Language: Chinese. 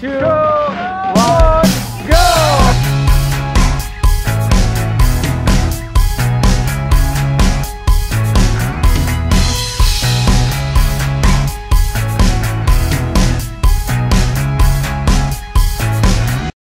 to